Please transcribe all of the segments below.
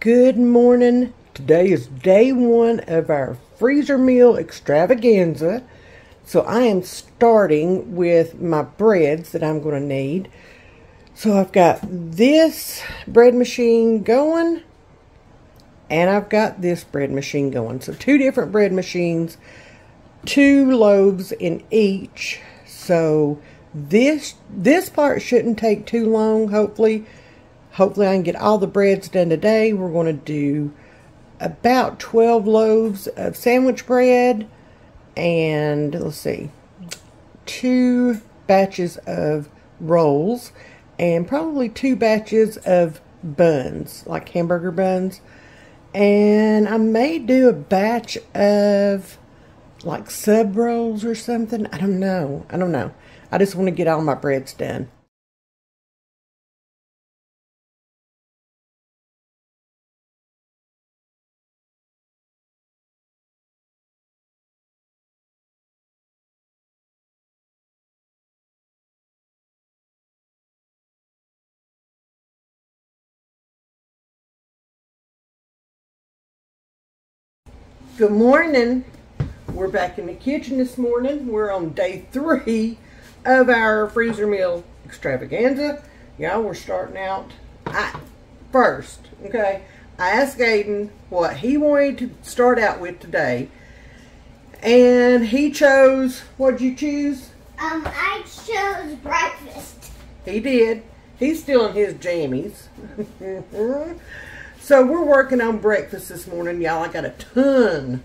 Good morning. Today is day one of our freezer meal extravaganza. So I am starting with my breads that I'm going to need. So I've got this bread machine going and I've got this bread machine going. So two different bread machines, two loaves in each. So this this part shouldn't take too long, hopefully. Hopefully I can get all the breads done today. We're going to do about 12 loaves of sandwich bread and let's see, two batches of rolls and probably two batches of buns, like hamburger buns. And I may do a batch of like sub rolls or something. I don't know. I don't know. I just want to get all my breads done. Good morning. We're back in the kitchen this morning. We're on day three of our freezer meal extravaganza. Y'all, we're starting out I, first, okay? I asked Aiden what he wanted to start out with today. And he chose, what'd you choose? Um, I chose breakfast. He did. He's still in his jammies. So we're working on breakfast this morning, y'all. I got a ton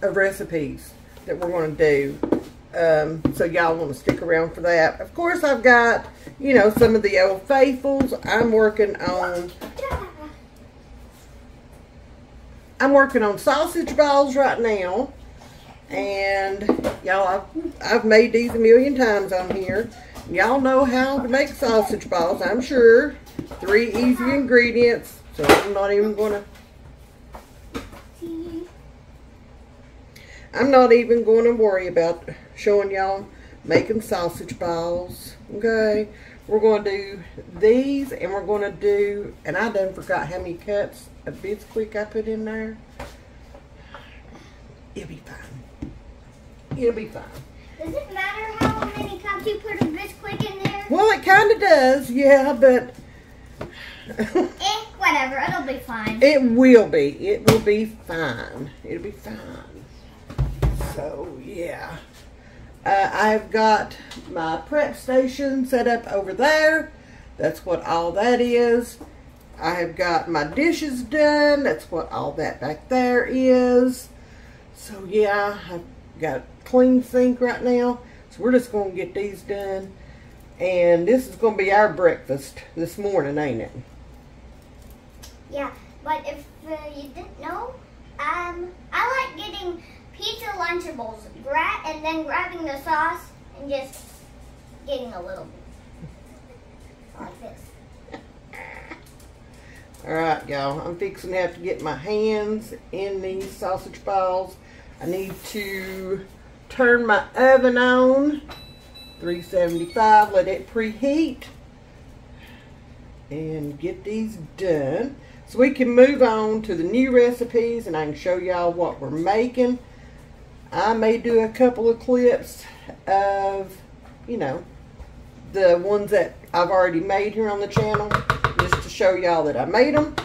of recipes that we're going to do. Um, so y'all want to stick around for that. Of course, I've got, you know, some of the old faithfuls. I'm working on, I'm working on sausage balls right now. And y'all, I've, I've made these a million times on here. Y'all know how to make sausage balls, I'm sure. Three easy ingredients so I'm not even gonna I'm not even going to worry about showing y'all making sausage balls. Okay. We're going to do these and we're going to do, and I done forgot how many cups of Bisquick I put in there. It'll be fine. It'll be fine. Does it matter how many cups you put of Bisquick in there? Well, it kind of does, yeah, but eh, whatever. It'll be fine. It will be. It will be fine. It'll be fine. So, yeah. Uh, I've got my prep station set up over there. That's what all that is. I have got my dishes done. That's what all that back there is. So, yeah, I've got a clean sink right now. So, we're just going to get these done. And this is going to be our breakfast this morning, ain't it? Yeah, but if uh, you didn't know, um, I like getting pizza Lunchables, and then grabbing the sauce and just getting a little bit like this. All right, y'all. I'm fixing to have to get my hands in these sausage balls. I need to turn my oven on, 375, let it preheat, and get these done. So we can move on to the new recipes and I can show y'all what we're making. I may do a couple of clips of, you know, the ones that I've already made here on the channel just to show y'all that I made them.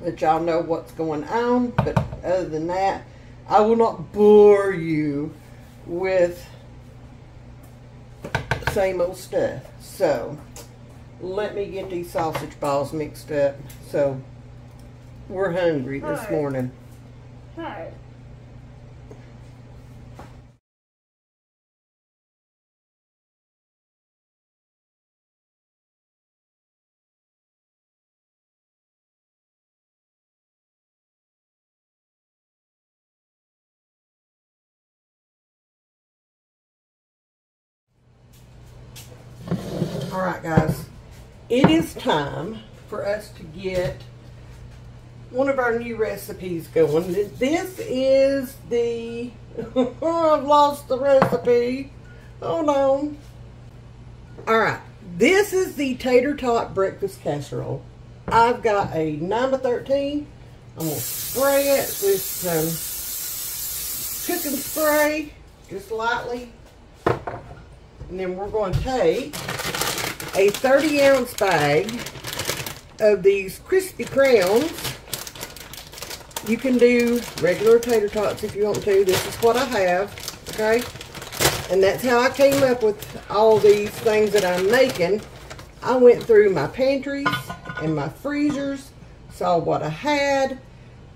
Let y'all know what's going on. But other than that, I will not bore you with same old stuff. So, let me get these sausage balls mixed up. So, we're hungry this morning. Hi. All right, guys. It is time for us to get one of our new recipes going. This is the... I've lost the recipe. Hold on. All right. This is the tater tot breakfast casserole. I've got a number 13. I'm to spray it with some cooking spray, just lightly. And then we're going to take a 30 ounce bag of these crispy crowns. You can do regular tater tots if you want to. This is what I have, okay? And that's how I came up with all these things that I'm making. I went through my pantries and my freezers, saw what I had,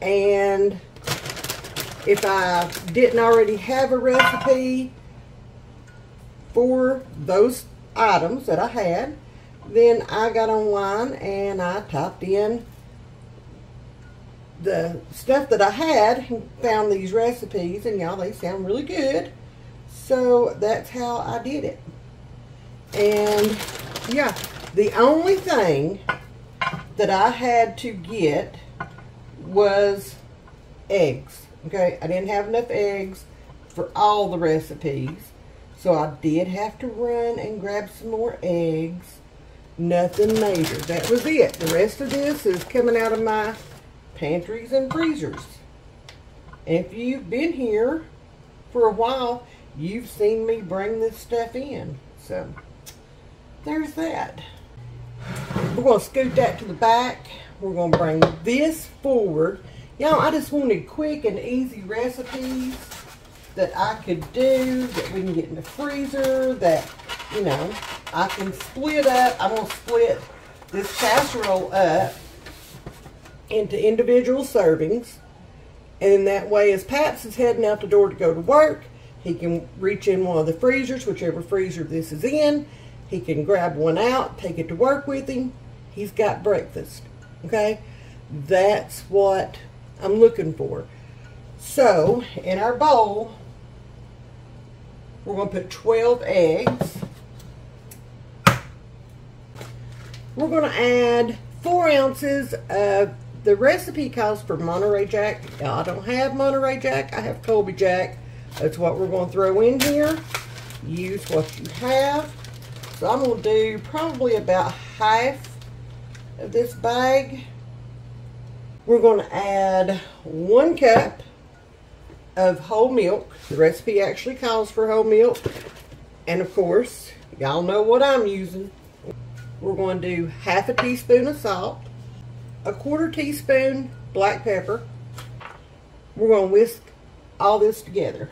and if I didn't already have a recipe for those items that I had, then I got online and I typed in the stuff that I had found these recipes and y'all they sound really good. So that's how I did it. And yeah the only thing that I had to get was eggs okay? I didn't have enough eggs for all the recipes so I did have to run and grab some more eggs nothing major that was it the rest of this is coming out of my pantries and freezers. If you've been here for a while, you've seen me bring this stuff in. So, there's that. We're going to scoot that to the back. We're going to bring this forward. Y'all, I just wanted quick and easy recipes that I could do, that we can get in the freezer, that, you know, I can split up. I'm going to split this casserole up into individual servings. And that way, as Paps is heading out the door to go to work, he can reach in one of the freezers, whichever freezer this is in. He can grab one out, take it to work with him. He's got breakfast. Okay? That's what I'm looking for. So, in our bowl, we're going to put 12 eggs. We're going to add 4 ounces of the recipe calls for Monterey Jack. I don't have Monterey Jack. I have Colby Jack. That's what we're going to throw in here. Use what you have. So I'm going to do probably about half of this bag. We're going to add one cup of whole milk. The recipe actually calls for whole milk. And of course, y'all know what I'm using. We're going to do half a teaspoon of salt a quarter teaspoon black pepper. We're going to whisk all this together.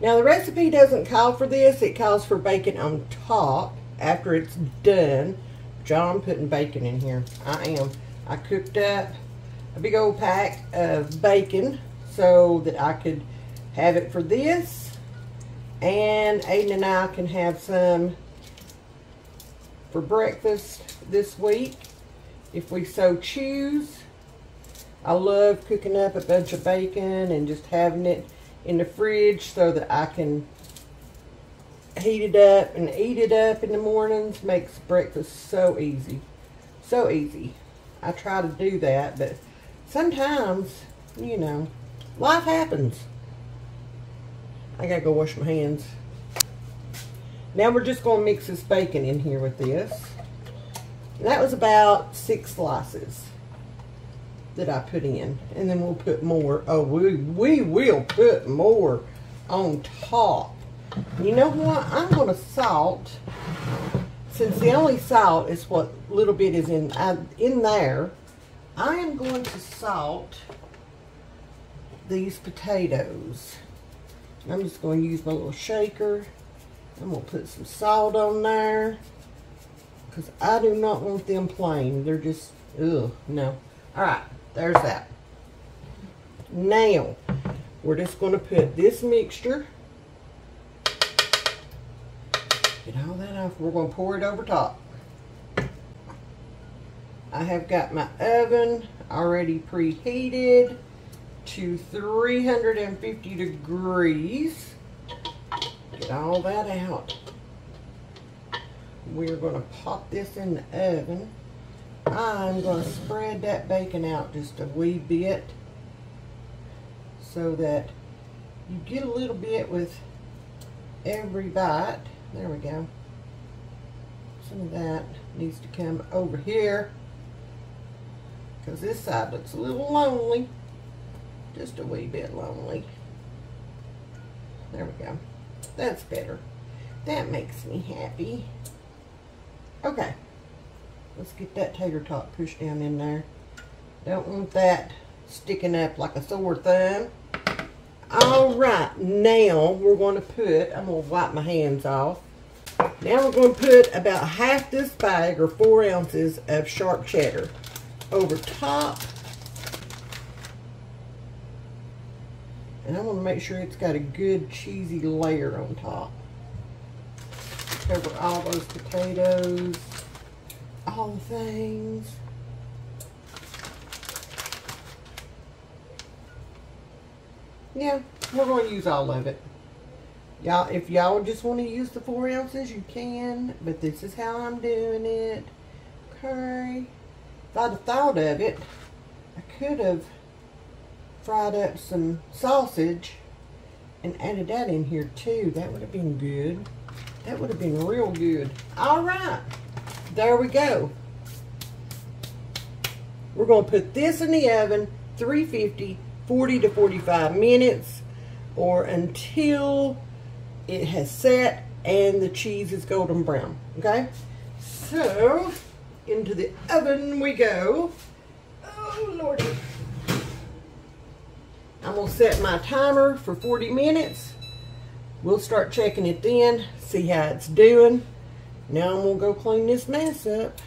Now the recipe doesn't call for this. It calls for bacon on top after it's done. John putting bacon in here. I am. I cooked up a big old pack of bacon so that I could have it for this. And Aiden and I can have some for breakfast this week if we so choose. I love cooking up a bunch of bacon and just having it in the fridge so that I can heat it up and eat it up in the mornings. Makes breakfast so easy. So easy. I try to do that, but sometimes, you know, life happens. I gotta go wash my hands. Now we're just gonna mix this bacon in here with this. And that was about six slices that I put in. And then we'll put more. Oh, we, we will put more on top. You know what? I'm going to salt. Since the only salt is what little bit is in, uh, in there, I am going to salt these potatoes. I'm just going to use my little shaker. I'm going to put some salt on there. Because I do not want them plain. They're just, ugh, no. All right, there's that. Now, we're just going to put this mixture. Get all that off. We're going to pour it over top. I have got my oven already preheated to 350 degrees. Get all that out we're going to pop this in the oven. I'm going to spread that bacon out just a wee bit so that you get a little bit with every bite. There we go. Some of that needs to come over here Because this side looks a little lonely. Just a wee bit lonely. There we go. That's better. That makes me happy. Okay. Let's get that tater tot pushed down in there. Don't want that sticking up like a sore thumb. All right, now we're going to put, I'm going to wipe my hands off. Now we're going to put about half this bag or four ounces of sharp cheddar over top. And I want to make sure it's got a good cheesy layer on top. Cover all those potatoes, all the things. Yeah, we're going to use all of it. Y'all, if y'all just want to use the four ounces, you can. But this is how I'm doing it. Okay. If I'd have thought of it, I could have fried up some sausage and added that in here too. That would have been good. That would have been real good. All right. There we go. We're going to put this in the oven, 350, 40 to 45 minutes, or until it has set and the cheese is golden brown. Okay? So, into the oven we go. Oh, Lordy. I'm going to set my timer for 40 minutes. We'll start checking it then, see how it's doing. Now I'm going to go clean this mess up.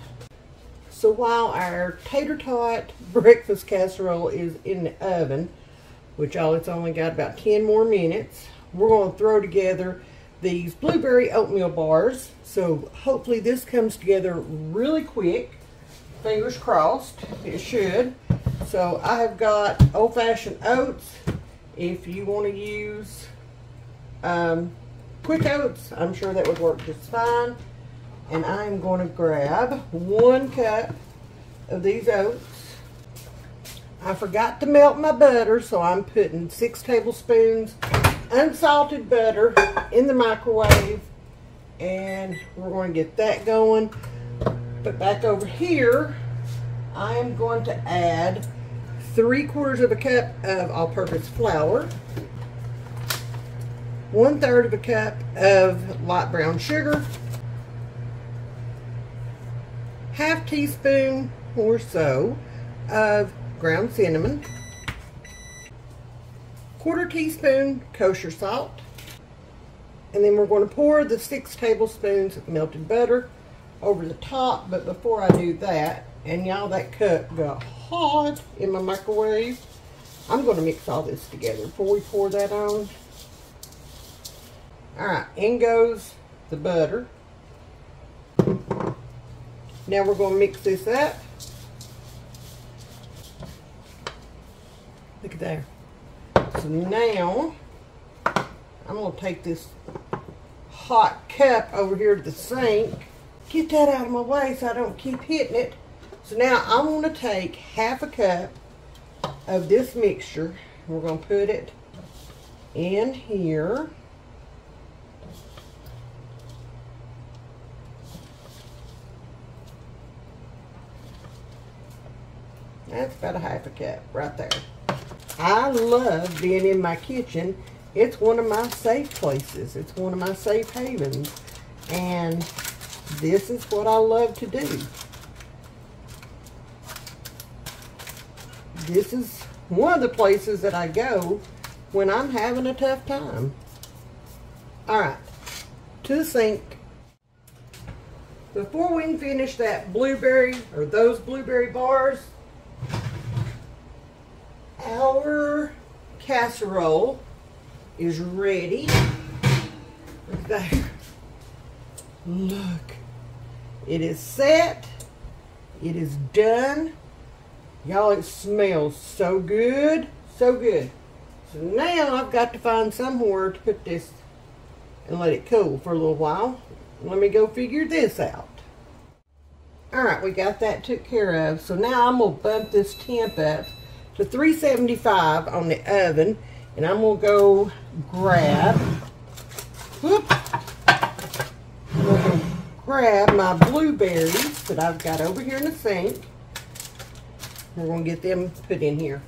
So while our tater tot breakfast casserole is in the oven, which all it's only got about 10 more minutes, we're going to throw together these blueberry oatmeal bars. So hopefully this comes together really quick. Fingers crossed, it should. So I have got old-fashioned oats. If you want to use um, quick oats, I'm sure that would work just fine. And I'm going to grab one cup of these oats. I forgot to melt my butter, so I'm putting six tablespoons unsalted butter in the microwave. And we're going to get that going. But back over here, I am going to add three quarters of a cup of all-purpose flour, one third of a cup of light brown sugar, half teaspoon or so of ground cinnamon, quarter teaspoon kosher salt, and then we're going to pour the six tablespoons of melted butter over the top. But before I do that, and y'all, that cup got hot in my microwave. I'm going to mix all this together before we pour that on. All right, in goes the butter. Now we're going to mix this up. Look at there. So now, I'm going to take this hot cup over here to the sink. Get that out of my way so I don't keep hitting it. So now I'm going to take half a cup of this mixture. We're going to put it in here. That's about a half a cup right there. I love being in my kitchen. It's one of my safe places. It's one of my safe havens. And this is what I love to do. This is one of the places that I go when I'm having a tough time. All right, to the sink. Before we finish that blueberry or those blueberry bars, our casserole is ready. Look there. Look. It is set. It is done. Y'all, it smells so good. So good. So now I've got to find somewhere to put this and let it cool for a little while. Let me go figure this out. Alright, we got that took care of. So now I'm going to bump this temp up to 375 on the oven. And I'm going to go grab, whoop, grab my blueberries that I've got over here in the sink. We're going to get them put in here.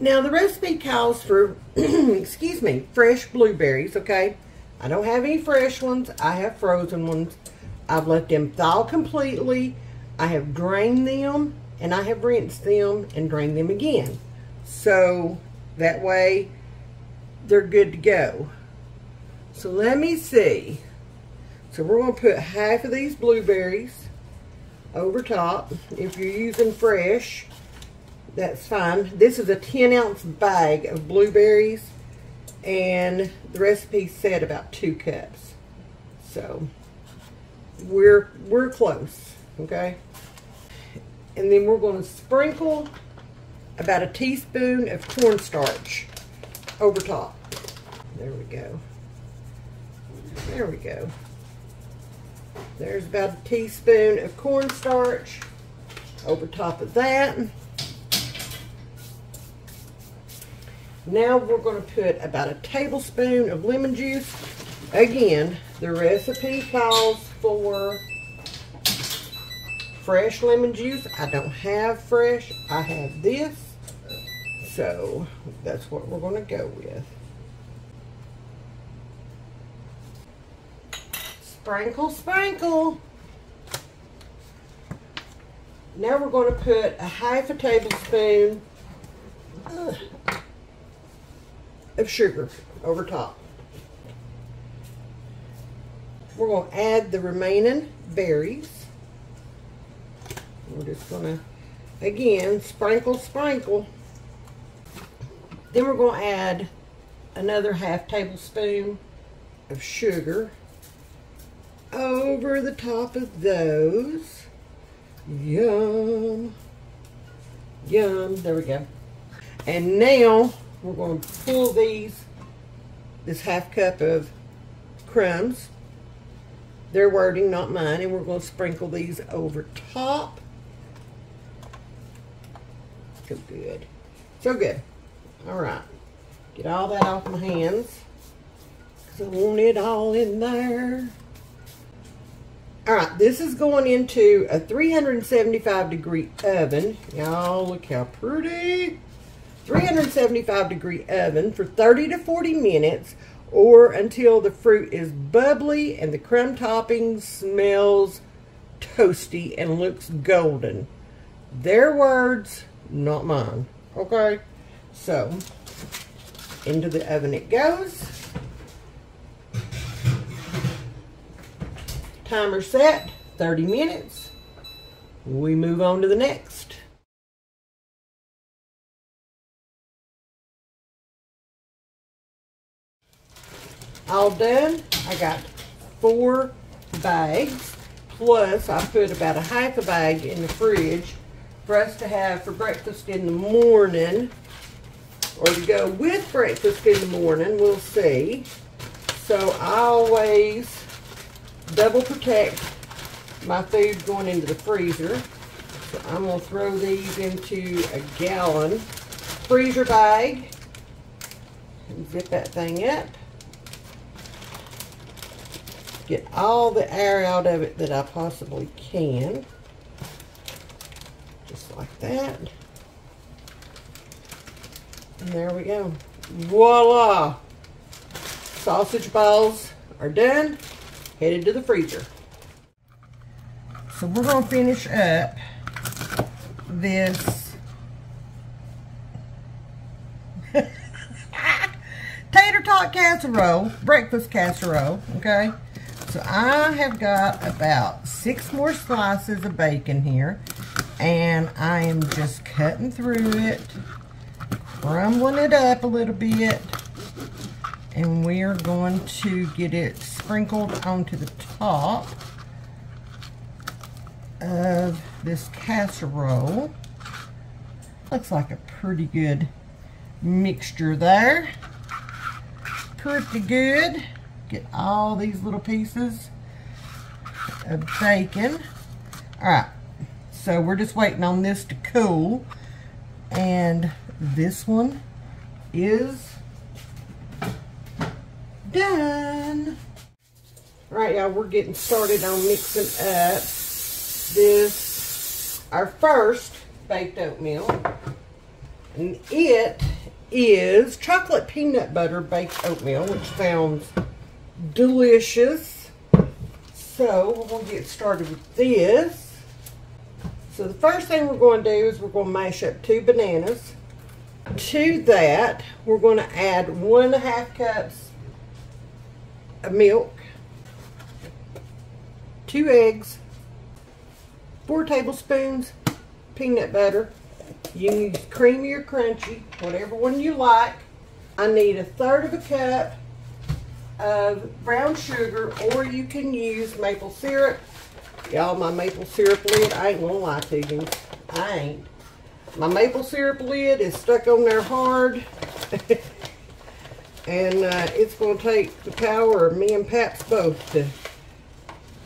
Now the recipe calls for, excuse me, fresh blueberries, okay? I don't have any fresh ones. I have frozen ones. I've let them thaw completely. I have drained them and I have rinsed them and drained them again. So that way they're good to go. So let me see. So we're going to put half of these blueberries over top. If you're using fresh, that's fine. This is a 10 ounce bag of blueberries and the recipe said about two cups. So we're we're close, okay? And then we're going to sprinkle about a teaspoon of cornstarch over top. There we go. There we go. There's about a teaspoon of cornstarch over top of that. Now we're going to put about a tablespoon of lemon juice. Again, the recipe calls for fresh lemon juice. I don't have fresh. I have this. So that's what we're going to go with. Sprinkle, sprinkle. Now we're going to put a half a tablespoon uh, of sugar over top. We're going to add the remaining berries. We're just going to, again, sprinkle, sprinkle. Then we're going to add another half tablespoon of sugar over the top of those. Yum. Yum. There we go. And now we're going to pull these, this half cup of crumbs, their wording, not mine, and we're going to sprinkle these over top. So good. So good. All right. Get all that off my hands. Because I want it all in there. All right, this is going into a 375 degree oven. Y'all, look how pretty. 375 degree oven for 30 to 40 minutes or until the fruit is bubbly and the crumb topping smells toasty and looks golden. Their words, not mine. Okay? So, into the oven it goes. Timer set, 30 minutes. We move on to the next. all done. I got four bags, plus I put about a half a bag in the fridge for us to have for breakfast in the morning, or to go with breakfast in the morning, we'll see. So I always double protect my food going into the freezer. So I'm going to throw these into a gallon freezer bag and zip that thing up get all the air out of it that I possibly can. Just like that. And there we go. Voila! Sausage balls are done. Headed to the freezer. So we're going to finish up this tater tot casserole, breakfast casserole, okay? So I have got about six more slices of bacon here. And I am just cutting through it, crumbling it up a little bit. And we are going to get it sprinkled onto the top of this casserole. Looks like a pretty good mixture there. Pretty good. Get all these little pieces of bacon. All right, so we're just waiting on this to cool. And this one is done. All right, y'all, we're getting started on mixing up this, our first baked oatmeal. And it is chocolate peanut butter baked oatmeal, which sounds delicious. So we're going to get started with this. So the first thing we're going to do is we're going to mash up two bananas. To that, we're going to add one and a half cups of milk, two eggs, four tablespoons peanut butter. You can use creamy or crunchy, whatever one you like. I need a third of a cup of brown sugar, or you can use maple syrup. Y'all, my maple syrup lid, I ain't gonna lie to you. I ain't. My maple syrup lid is stuck on there hard. and uh, it's to take the power of me and Paps both to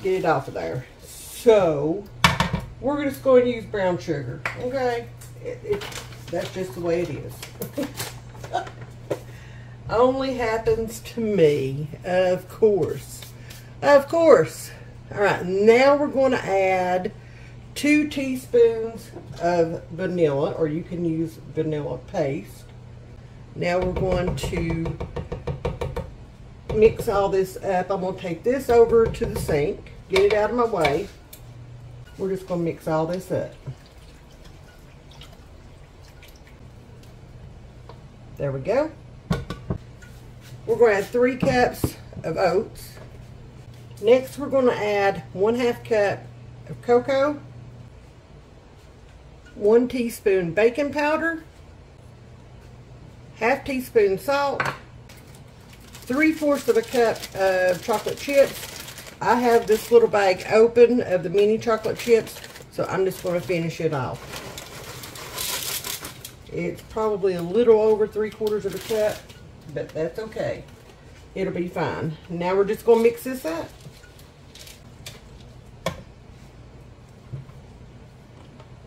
get it off of there. So, we're just going to use brown sugar, okay? It, it, that's just the way it is. Only happens to me, of course. Of course. All right, now we're going to add two teaspoons of vanilla, or you can use vanilla paste. Now we're going to mix all this up. I'm going to take this over to the sink, get it out of my way. We're just going to mix all this up. There we go. We're going to add three cups of oats. Next, we're going to add one half cup of cocoa, one teaspoon baking powder, half teaspoon salt, three fourths of a cup of chocolate chips. I have this little bag open of the mini chocolate chips, so I'm just going to finish it off. It's probably a little over three quarters of a cup, but that's okay. It'll be fine. Now we're just going to mix this up.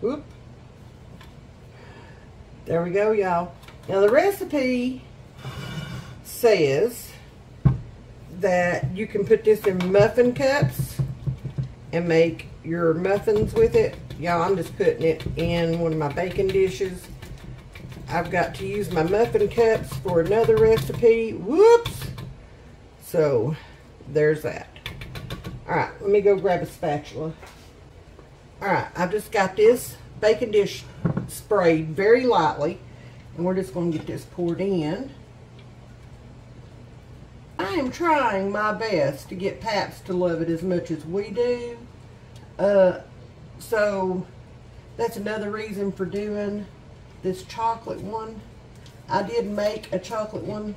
Whoop. There we go, y'all. Now the recipe says that you can put this in muffin cups and make your muffins with it. Y'all, I'm just putting it in one of my baking dishes. I've got to use my muffin cups for another recipe. Whoops! So, there's that. Alright, let me go grab a spatula. Alright, I've just got this baking dish sprayed very lightly. And we're just going to get this poured in. Am trying my best to get Paps to love it as much as we do. Uh, so, that's another reason for doing this chocolate one. I did make a chocolate one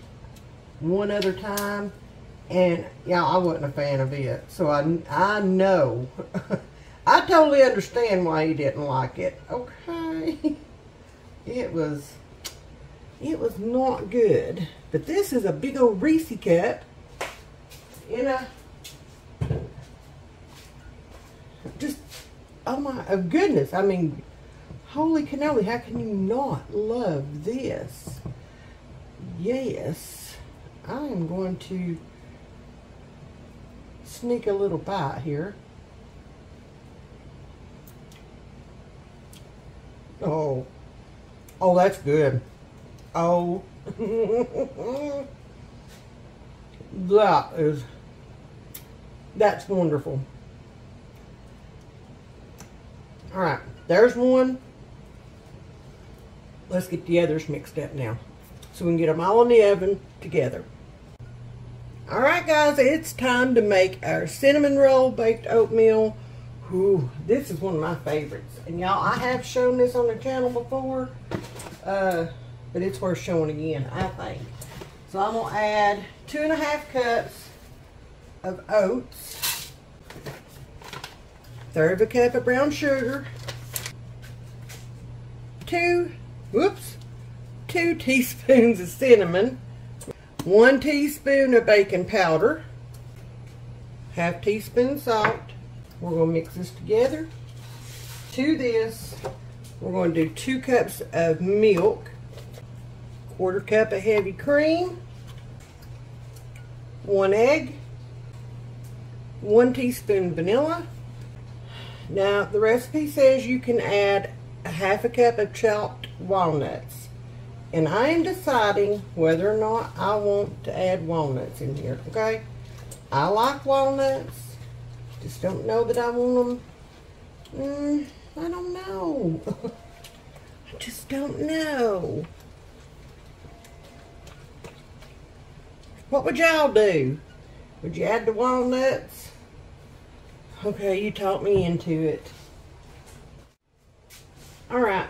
one other time. And, yeah, I wasn't a fan of it. So, I, I know. I totally understand why you didn't like it. Okay. It was it was not good. But this is a big old Reese cup in a, just, oh my oh goodness. I mean, holy cannoli, how can you not love this? Yes, I am going to sneak a little bite here. Oh, oh, that's good. Oh, that is, that's wonderful. All right, there's one. Let's get the others mixed up now. So we can get them all in the oven together. All right, guys, it's time to make our cinnamon roll baked oatmeal. Ooh, this is one of my favorites. And y'all, I have shown this on the channel before. Uh, but it's worth showing again, I think. So I'm to add two and a half cups of oats, third of a cup of brown sugar, two, whoops, two teaspoons of cinnamon, one teaspoon of baking powder, half teaspoon salt. We're to mix this together. To this, we're going to do two cups of milk quarter cup of heavy cream, one egg, one teaspoon vanilla. Now the recipe says you can add a half a cup of chopped walnuts. And I am deciding whether or not I want to add walnuts in here, okay? I like walnuts. Just don't know that I want them. Mm, I don't know. I just don't know. What would y'all do? Would you add the walnuts? Okay, you talked me into it. All right.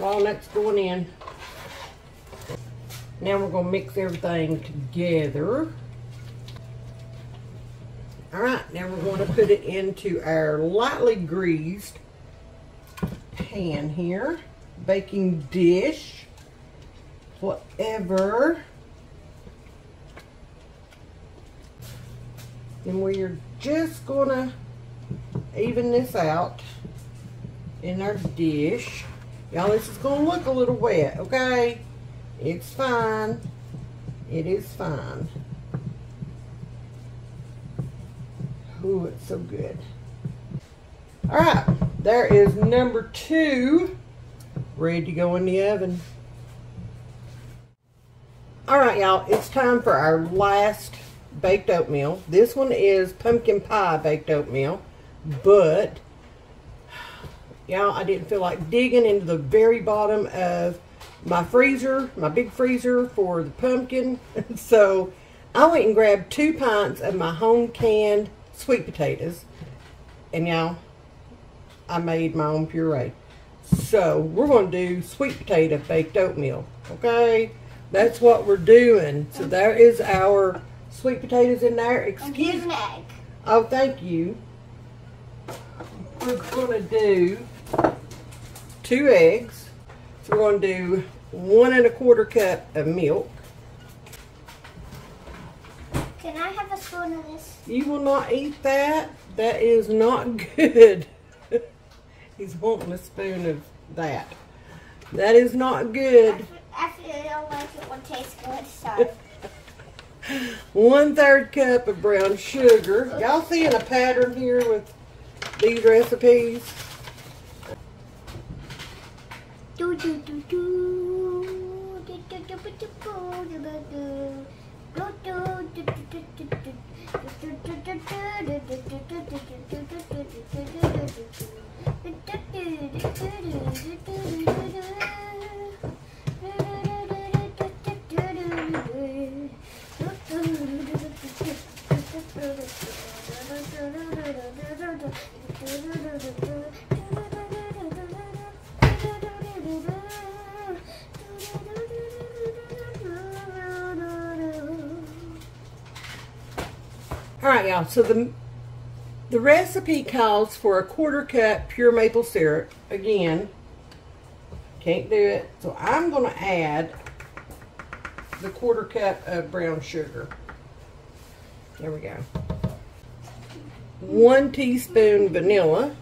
Walnuts going in. Now we're going to mix everything together. All right, now we're going to put it into our lightly greased pan here. Baking dish. Whatever. And we're just going to even this out in our dish. Y'all, this is going to look a little wet, okay? It's fine. It is fine. Ooh, it's so good. All right, there is number two ready to go in the oven. All right, y'all, it's time for our last baked oatmeal. This one is pumpkin pie baked oatmeal, but y'all, I didn't feel like digging into the very bottom of my freezer, my big freezer for the pumpkin. so I went and grabbed two pints of my home canned sweet potatoes. And y'all, I made my own puree. So we're going to do sweet potato baked oatmeal. Okay? That's what we're doing. So there is our sweet potatoes in there. Excuse me. Oh, thank you. We're going to do two eggs. So we're going to do one and a quarter cup of milk. Can I have a spoon of this? You will not eat that. That is not good. He's wanting a spoon of that. That is not good. I feel like it taste good, so. One third cup of brown sugar. Y'all seeing a pattern here with these recipes? Do do do do. Do do do do do do do do. All right, y'all. So the the recipe calls for a quarter cup pure maple syrup. Again, can't do it. So I'm going to add the quarter cup of brown sugar. There we go. One teaspoon vanilla.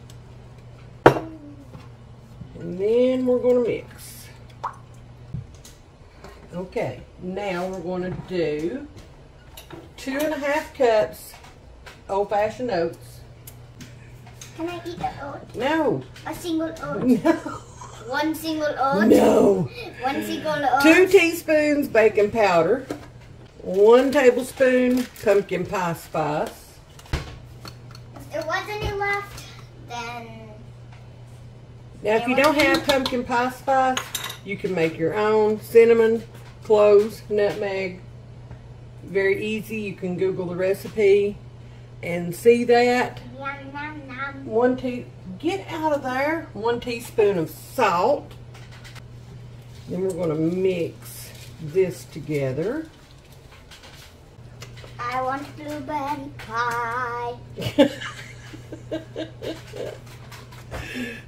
And then we're going to mix. Okay, now we're going to do two and a half cups old-fashioned oats. Can I eat the oat? No. A single oat. No. One single oat. No. One single oat. Two teaspoons baking powder. One tablespoon pumpkin pie spice. If there was any left, then Now, if you don't have pumpkin pie spice, you can make your own cinnamon, cloves, nutmeg. Very easy. You can Google the recipe and see that. yum yum yum. One tea, get out of there. One teaspoon of salt. Then we're going to mix this together. I want blueberry pie.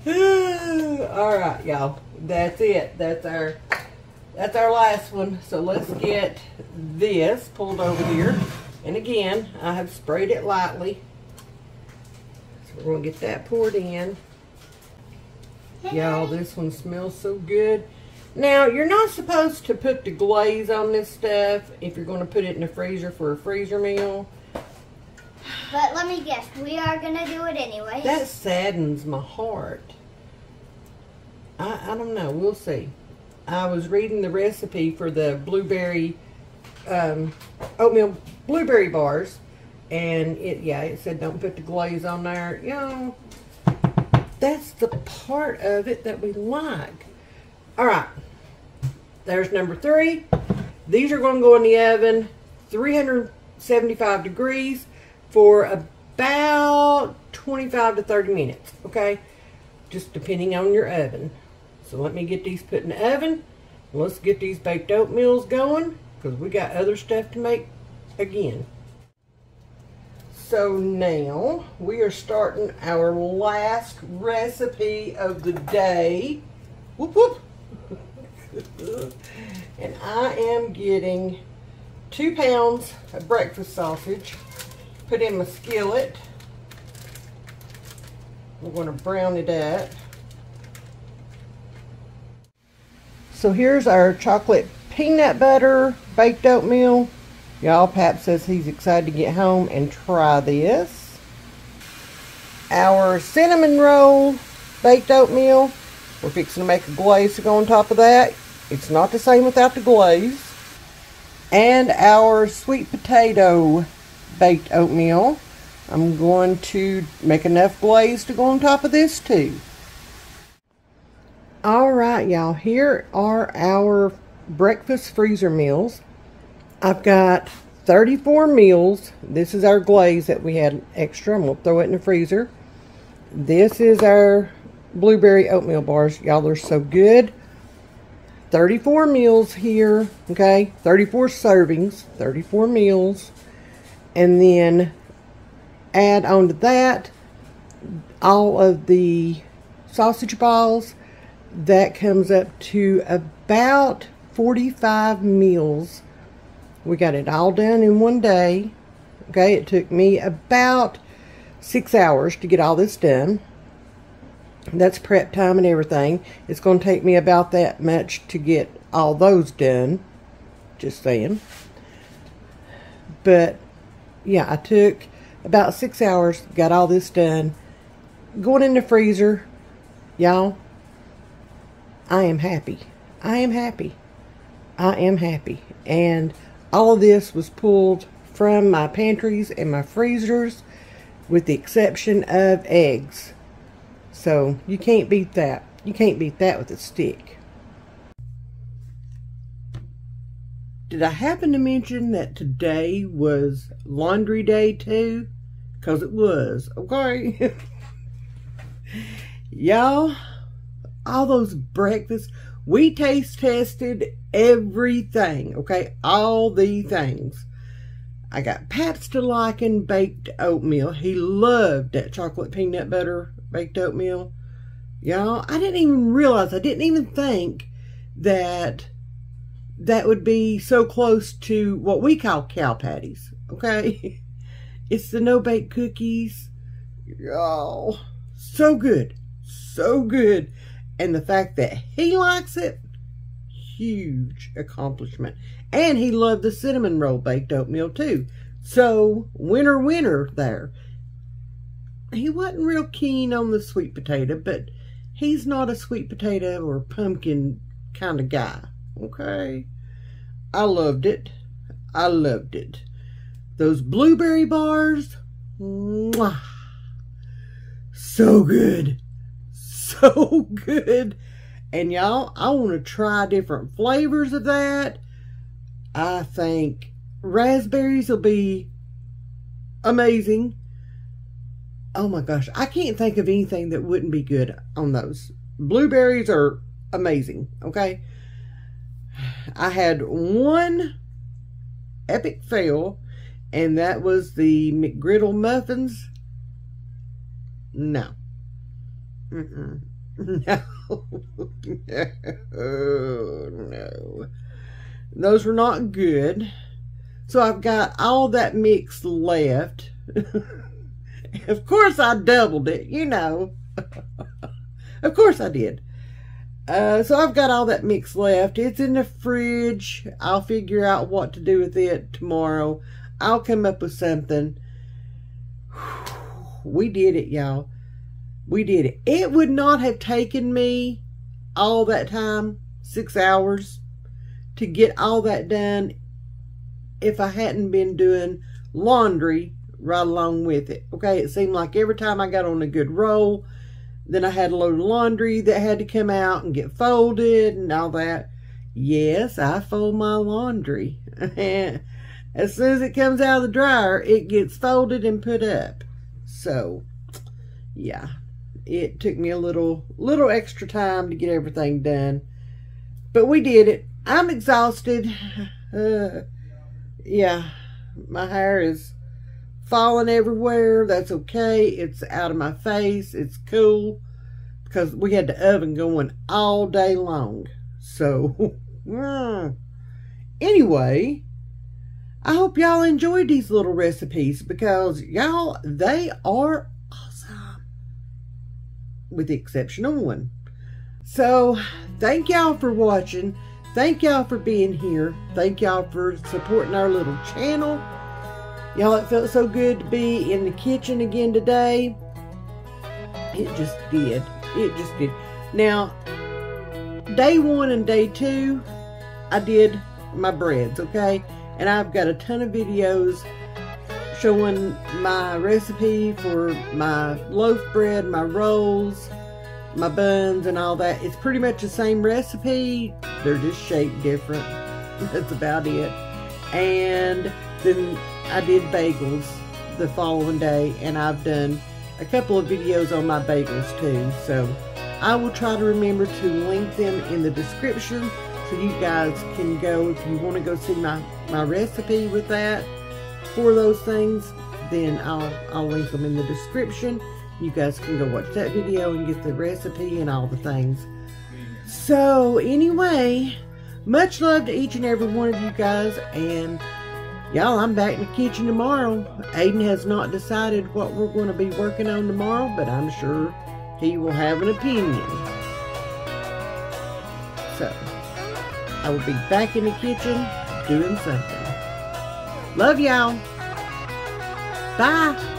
All right, y'all. That's it. That's our that's our last one. So let's get this pulled over here. And again, I have sprayed it lightly. So we're gonna get that poured in. Y'all, this one smells so good. Now, you're not supposed to put the glaze on this stuff if you're going to put it in the freezer for a freezer meal. But let me guess, we are gonna do it anyway. That saddens my heart. I, I don't know. We'll see. I was reading the recipe for the blueberry um, oatmeal blueberry bars, and it yeah it said don't put the glaze on there. You know, that's the part of it that we like. All right, there's number three. These are going to go in the oven, 375 degrees for about 25 to 30 minutes. Okay, just depending on your oven. So let me get these put in the oven. Let's get these baked oatmeals going because we got other stuff to make again. So now we are starting our last recipe of the day. Whoop whoop. And I am getting two pounds of breakfast sausage. Put in my skillet. We're going to brown it up. So here's our chocolate peanut butter baked oatmeal. Y'all, Pap says he's excited to get home and try this. Our cinnamon roll baked oatmeal. We're fixing to make a glaze to go on top of that. It's not the same without the glaze. And our sweet potato baked oatmeal. I'm going to make enough glaze to go on top of this too. All right, y'all, here are our breakfast freezer meals. I've got 34 meals. This is our glaze that we had extra. I'm going to throw it in the freezer. This is our blueberry oatmeal bars. Y'all, they're so good. 34 meals here, okay? 34 servings, 34 meals. And then add on to that all of the sausage balls that comes up to about 45 meals. We got it all done in one day. Okay, it took me about six hours to get all this done. That's prep time and everything. It's going to take me about that much to get all those done. Just saying. But, yeah, I took about six hours, got all this done. Going in the freezer, y'all, I am happy. I am happy. I am happy. And all of this was pulled from my pantries and my freezers with the exception of eggs. So you can't beat that. You can't beat that with a stick. Did I happen to mention that today was laundry day too? Because it was, okay? Y'all, all those breakfasts. We taste tested everything, okay? All the things. I got Paps to liking baked oatmeal. He loved that chocolate peanut butter baked oatmeal. Y'all, I didn't even realize, I didn't even think that that would be so close to what we call cow patties, okay? It's the no-bake cookies. Y'all, so good. So good. And the fact that he likes it, huge accomplishment. And he loved the cinnamon roll baked oatmeal too. So, winner, winner there. He wasn't real keen on the sweet potato, but he's not a sweet potato or pumpkin kind of guy. Okay? I loved it. I loved it. Those blueberry bars, mwah, so good so good. And y'all, I want to try different flavors of that. I think raspberries will be amazing. Oh my gosh, I can't think of anything that wouldn't be good on those. Blueberries are amazing, okay? I had one epic fail, and that was the McGriddle muffins. No. Mm-mm. No. no. No. Those were not good. So I've got all that mix left. of course I doubled it, you know. of course I did. Uh, so I've got all that mix left. It's in the fridge. I'll figure out what to do with it tomorrow. I'll come up with something. we did it, y'all. We did it. It would not have taken me all that time, six hours, to get all that done if I hadn't been doing laundry right along with it. Okay, it seemed like every time I got on a good roll, then I had a load of laundry that had to come out and get folded and all that. Yes, I fold my laundry. as soon as it comes out of the dryer, it gets folded and put up. So, yeah, it took me a little, little extra time to get everything done. But we did it. I'm exhausted. Uh, yeah, my hair is falling everywhere. That's okay. It's out of my face. It's cool because we had the oven going all day long. So, mm. anyway, I hope y'all enjoyed these little recipes because y'all, they are awesome. With the exception of one. So, thank y'all for watching. Thank y'all for being here. Thank y'all for supporting our little channel. Y'all, it felt so good to be in the kitchen again today. It just did. It just did. Now, day one and day two, I did my breads, okay? And I've got a ton of videos showing my recipe for my loaf bread, my rolls, my buns, and all that. It's pretty much the same recipe. They're just shaped different. That's about it. And then I did bagels the following day, and I've done a couple of videos on my bagels too. So I will try to remember to link them in the description so you guys can go if you want to go see my, my recipe with that for those things then I'll, I'll link them in the description you guys can go watch that video and get the recipe and all the things so anyway much love to each and every one of you guys and y'all I'm back in the kitchen tomorrow Aiden has not decided what we're going to be working on tomorrow but I'm sure he will have an opinion. So, I will be back in the kitchen doing something. Love y'all. Bye.